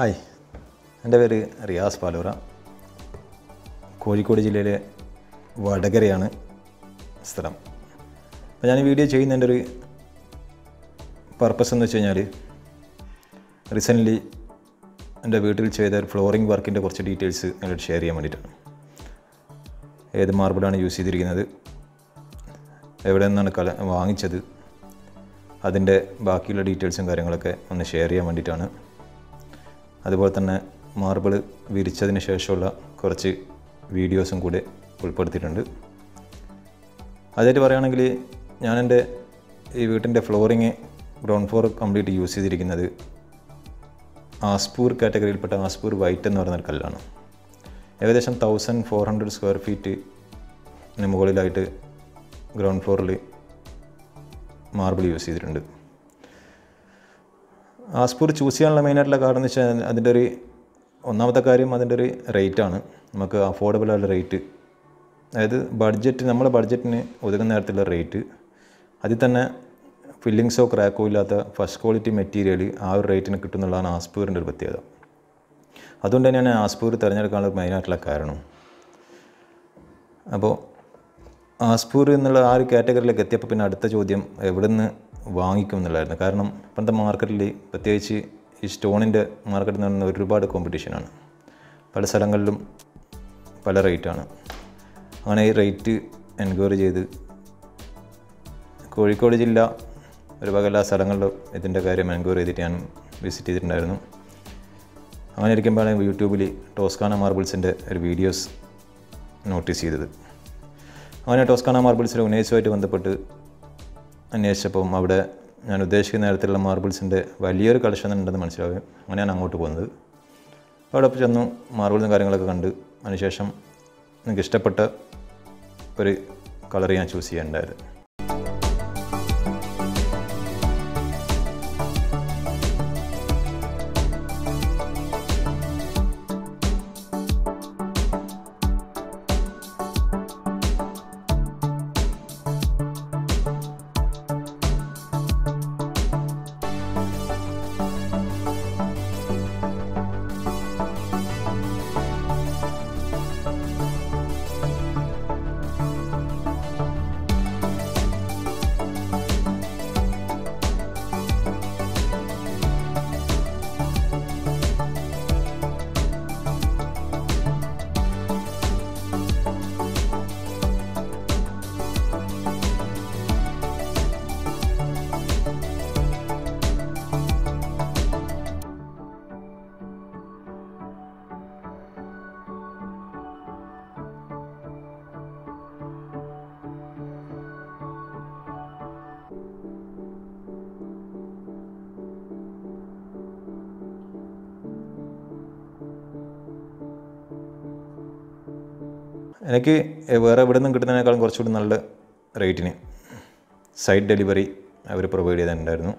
Hi. എന്റെ പേര് റിയാസ് പാലൂറ. കോഴിക്കോട് ജില്ലയിലെ വടകരയാണ് സ്ഥലം. അപ്പോൾ ഞാൻ വീഡിയോ ചെയ്യുന്നതിന്റെ ഒരു പർപ്പസ് എന്ന് വെച്ച് കഴിഞ്ഞാൽ റീസെന്റ്ലി എന്റെ വീട്ടിൽ ചെയ്ത ഒരു ഫ്ലോറിംഗ് വർക്കിന്റെ കുറച്ച് ഡീറ്റെയിൽസ് നിങ്ങളോട് ഷെയർ ചെയ്യാൻ വേണ്ടിയിട്ടാണ്. ഏത് മാർബിളാണ് യൂസ് ചെയ്തിരിക്കുന്നത് എവിടെ നിന്നാണ് കല വാങ്ങിച്ചത് അതിന്റെ ബാക്കിയുള്ള ഡീറ്റെയിൽസും കാര്യങ്ങളൊക്കെ ഒന്ന് ഷെയർ ചെയ്യാൻ വേണ്ടിയിട്ടാണ്. അതുപോലെ തന്നെ മാർബിൾ വിരിച്ചതിന് ശേഷമുള്ള കുറച്ച് വീഡിയോസും കൂടെ ഉൾപ്പെടുത്തിയിട്ടുണ്ട്. അതായിട്ട് പറയുകയാണെങ്കിൽ ഞാൻ എന്റെ ഈ വീട്ടിന്റെ flooring ground floor complete use ചെയ്തിരിക്കുന്നത് ആസ്പൂർ കാറ്റഗറിയിൽപ്പെട്ട ആസ്പൂർ വൈറ്റ് എന്ന് പറയുന്നൊരു കല്ലാണ്. ഏകദേശം തൗസൻഡ് ഫോർ ഹൺഡ്രഡ് സ്ക്വയർ ഫീറ്റിന് മുകളിലായിട്ട് ഗ്രൗണ്ട് ഫ്ലോറിൽ മാർബിൾ യൂസ് ചെയ്തിട്ടുണ്ട്. ആസ്പൂർ ചൂസ് ചെയ്യാനുള്ള മെയിനായിട്ടുള്ള കാരണം എന്ന് വെച്ചാൽ അതിന്റെ ഒരു ഒന്നാമത്തെ കാര്യം അതിന്റെ ഒരു റേറ്റാണ് നമുക്ക് അഫോർഡബിൾ ആയുള്ള റേറ്റ് അതായത് ബഡ്ജറ്റ് നമ്മുടെ ബഡ്ജറ്റിന് ഒതുങ്ങുന്ന തരത്തിലുള്ള റേറ്റ് അതിൽ തന്നെ ഫില്ലിങ്സോ ക്രാക്കോ ഇല്ലാത്ത ഫസ്റ്റ് ക്വാളിറ്റി മെറ്റീരിയൽ ആ ഒരു റേറ്റിന് കിട്ടുന്നുള്ളതാണ് ആസ്പൂരിന്റെ ഒരു പ്രത്യേകത. അതുകൊണ്ട് തന്നെയാണ് ആസ്പൂർ തിരഞ്ഞെടുക്കാനുള്ള മെയിനായിട്ടുള്ള കാരണം. അപ്പോൾ ആസ്പൂർ എന്നുള്ള ആ ഒരു കാറ്റഗറിയിലേക്ക് എത്തിയപ്പോൾ പിന്നെ അടുത്ത ചോദ്യം എവിടെ നിന്ന് വാങ്ങിക്കും എന്നുള്ളതായിരുന്നു കാരണം ഇപ്പോഴത്തെ മാർക്കറ്റിൽ പ്രത്യേകിച്ച് ഈ സ്റ്റോണിന്റെ മാർക്കറ്റിൽ നിന്ന് ഒരുപാട് കോമ്പറ്റീഷനാണ് പല സ്ഥലങ്ങളിലും പല റേറ്റാണ് അങ്ങനെ ഈ റേറ്റ് എൻക്വയറി ചെയ്ത് കോഴിക്കോട് ജില്ല ഒരു പകല സ്ഥലങ്ങളിലും ഇതിന്റെ കാര്യം എൻക്വയറി ചെയ്തിട്ട് ഞാൻ വിസിറ്റ് ചെയ്തിട്ടുണ്ടായിരുന്നു. അങ്ങനെ ഇരിക്കുമ്പോഴാണ് യൂട്യൂബിൽ ടോസ്കാന മാർബിൾസിന്റെ ഒരു വീഡിയോസ് നോട്ടീസ് ചെയ്തത്. അങ്ങനെ ടോസ്കാന മാർബിൾസിന്റെ ഉന്നയിച്ചുമായിട്ട് ബന്ധപ്പെട്ട് അന്വേഷിച്ചപ്പം അവിടെ ഞാൻ ഉദ്ദേശിക്കുന്ന തരത്തിലുള്ള മാർബിൾസിന്റെ വലിയൊരു കളക്ഷൻ ഉണ്ടെന്ന് മനസ്സിലാവുകയും അങ്ങനെ ഞാൻ അങ്ങോട്ട് പോകുന്നത്. അവിടെ ചെന്നു മാർബിൾസും കാര്യങ്ങളൊക്കെ കണ്ട്. അതിനുശേഷം എനിക്ക് ഇഷ്ടപ്പെട്ട ഒരു കളർ ഞാൻ ചൂസ് ചെയ്യാനുണ്ടായത്. എനിക്ക് വേറെ എവിടെ നിന്നും കിട്ടുന്നതിനേക്കാളും കുറച്ചുകൂടി നല്ല റേറ്റിന്. സൈഡ് ഡെലിവറി അവർ പ്രൊവൈഡ് ചെയ്തിട്ടുണ്ടായിരുന്നു.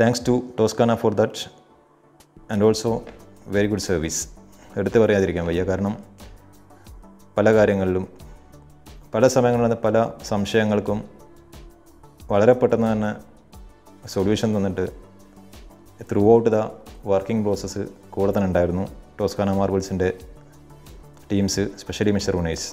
Thanks to Toscana for that and also very good service എടുത്തു പറയാതിരിക്കാൻ വയ്യ. കാരണം പല കാര്യങ്ങളിലും പല സമയങ്ങളിൽ പല സംശയങ്ങൾക്കും വളരെ പെട്ടെന്ന് തന്നെ സൊല്യൂഷൻ തന്നിട്ട് through out the working process കൂടെ തന്നെ ഉണ്ടായിരുന്നു. Toscana മാർബിൾസിന്റെ teams specially mister Unais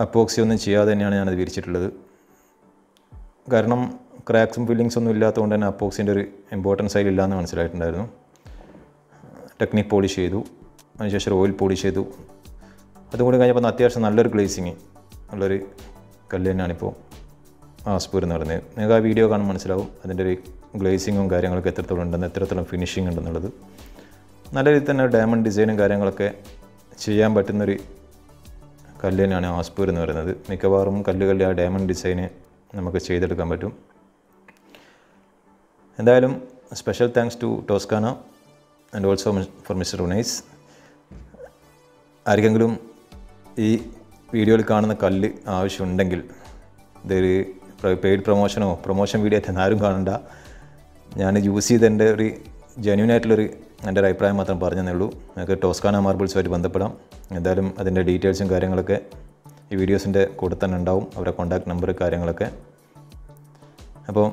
epoxy ഒന്നും ചെയ്യാതെ തന്നെയാണ് ഞാനത് വിരിച്ചിട്ടുള്ളത്. കാരണം ക്രാക്സും ഫില്ലിങ്സ് ഒന്നും ഇല്ലാത്തതുകൊണ്ട് തന്നെ അപ്പോക്സിന്റെ ഒരു ഇമ്പോർട്ടൻസ് അതിൽ എന്ന് മനസ്സിലായിട്ടുണ്ടായിരുന്നു. ടെക്നിക് പോളിഷ് ചെയ്തു. അതിനുശേഷം ഓയിൽ പോളിഷ് ചെയ്തു. അതുകൂടി കഴിഞ്ഞപ്പോൾ അത്യാവശ്യം നല്ലൊരു ഗ്ലേസിങ് നല്ലൊരു കല്ല് തന്നെയാണിപ്പോൾ ആസ്പൂർ എന്ന് പറയുന്നത് നിങ്ങൾക്ക് ആ വീഡിയോ കാണാൻ മനസ്സിലാവും അതിന്റെ ഒരു ഗ്ലേസിങ്ങും കാര്യങ്ങളൊക്കെ എത്രത്തോളം ഉണ്ടെന്ന് എത്രത്തോളം ഫിനിഷിംഗ് ഉണ്ടെന്നുള്ളത്. നല്ല രീതിയിൽ തന്നെ ഡയമണ്ട് ഡിസൈനും കാര്യങ്ങളൊക്കെ ചെയ്യാൻ പറ്റുന്നൊരു കല്ല് തന്നെയാണ് ആസ്പൂർ എന്ന് പറയുന്നത്. മിക്കവാറും കല്ലുകളിൽ ആ ഡയമണ്ട് ഡിസൈന് നമുക്ക് ചെയ്തെടുക്കാൻ പറ്റും. എന്തായാലും special thanks to Toscana and also for mister Unais ആർക്കെങ്കിലും ഈ വീഡിയോയിൽ കാണുന്ന കല്ല് ആവശ്യമുണ്ടെങ്കിൽ ഇതൊരു പെയ്ഡ് പ്രൊമോഷനോ പ്രൊമോഷൻ വീഡിയോ ആയിട്ട് ആരും കാണണ്ട. ഞാൻ യൂസ് ചെയ്തതിന്റെ ഒരു ജെന്യൂൻ ആയിട്ടുള്ളൊരു എന്റെ ഒരു അഭിപ്രായം മാത്രം പറഞ്ഞതേ ഉള്ളൂ. നിങ്ങൾക്ക് ടോസ്കാന മാർബിൾസുമായിട്ട് ബന്ധപ്പെടാം. എന്തായാലും അതിന്റെ ഡീറ്റെയിൽസും കാര്യങ്ങളൊക്കെ ഈ വീഡിയോസിന്റെ കൂടെ തന്നെ ഉണ്ടാവും. അവരുടെ കോൺടാക്ട് നമ്പർ കാര്യങ്ങളൊക്കെ. അപ്പോൾ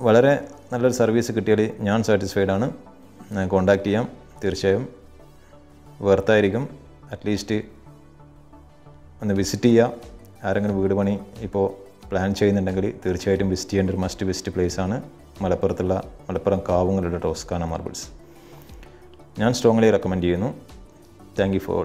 വളരെ നല്ലൊരു സർവീസ് കിട്ടിയാൽ ഞാൻ സാറ്റിസ്ഫൈഡ് ആണ്. കോണ്ടാക്ട് ചെയ്യാം. തീർച്ചയായും വെർത്തായിരിക്കും. അറ്റ്ലീസ്റ്റ് ഒന്ന് വിസിറ്റ് ചെയ്യുക. ആരെങ്കിലും വീട് പണി ഇപ്പോൾ പ്ലാൻ ചെയ്യുന്നുണ്ടെങ്കിൽ തീർച്ചയായിട്ടും വിസിറ്റ് ചെയ്യേണ്ട ഒരു മസ്റ്റ് വിസിറ്റ് പ്ലേസ് ആണ്. മലപ്പുറത്തുള്ള മലപ്പുറം കാവുങ്ങളുടെ ടോസ്കാന മാർബിൾസ്. ഞാൻ സ്ട്രോങ്ലി റെക്കമെൻഡ് ചെയ്യുന്നു. Thank you for